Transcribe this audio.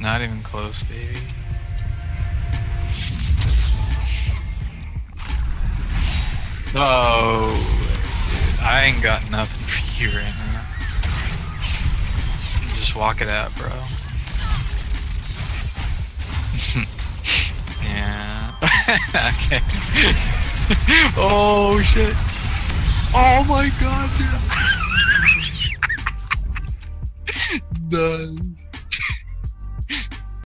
Not even close, baby. Oh, dude, I ain't got nothing for you right now. Just walk it out, bro. yeah. okay. oh shit. Oh my god, dude. nice.